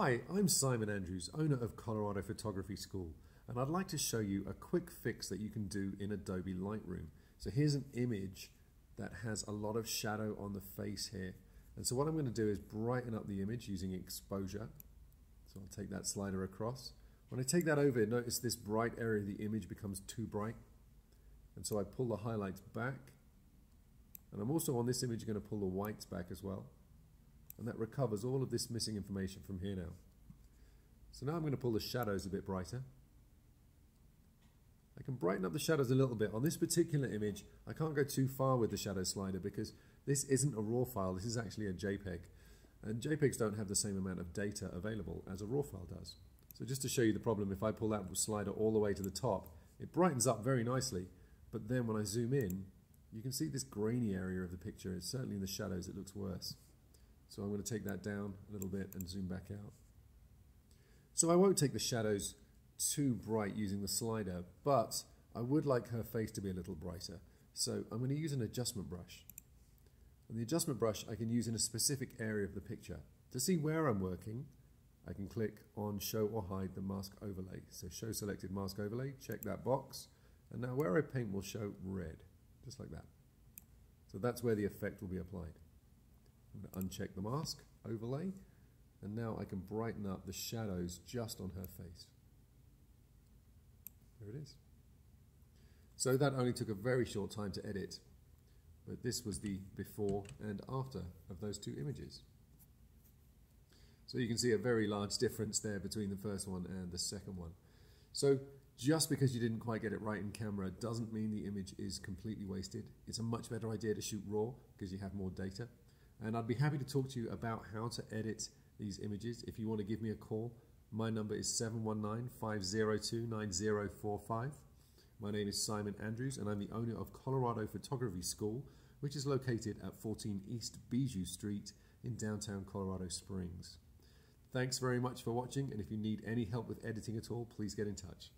Hi, I'm Simon Andrews, owner of Colorado Photography School, and I'd like to show you a quick fix that you can do in Adobe Lightroom. So here's an image that has a lot of shadow on the face here. And so what I'm going to do is brighten up the image using exposure. So I'll take that slider across. When I take that over, notice this bright area of the image becomes too bright. And so I pull the highlights back. And I'm also on this image going to pull the whites back as well and that recovers all of this missing information from here now. So now I'm going to pull the shadows a bit brighter. I can brighten up the shadows a little bit. On this particular image, I can't go too far with the shadow slider because this isn't a RAW file, this is actually a JPEG. And JPEGs don't have the same amount of data available as a RAW file does. So just to show you the problem, if I pull that slider all the way to the top, it brightens up very nicely, but then when I zoom in, you can see this grainy area of the picture. It's certainly in the shadows, it looks worse. So I'm going to take that down a little bit and zoom back out. So I won't take the shadows too bright using the slider, but I would like her face to be a little brighter. So I'm going to use an adjustment brush. And the adjustment brush I can use in a specific area of the picture. To see where I'm working, I can click on show or hide the mask overlay. So show selected mask overlay, check that box. And now where I paint will show red, just like that. So that's where the effect will be applied. I'm going to uncheck the mask, overlay, and now I can brighten up the shadows just on her face. There it is. So that only took a very short time to edit, but this was the before and after of those two images. So you can see a very large difference there between the first one and the second one. So just because you didn't quite get it right in camera doesn't mean the image is completely wasted. It's a much better idea to shoot raw because you have more data. And I'd be happy to talk to you about how to edit these images. If you want to give me a call, my number is 719-502-9045. My name is Simon Andrews and I'm the owner of Colorado Photography School, which is located at 14 East Bijou Street in downtown Colorado Springs. Thanks very much for watching and if you need any help with editing at all, please get in touch.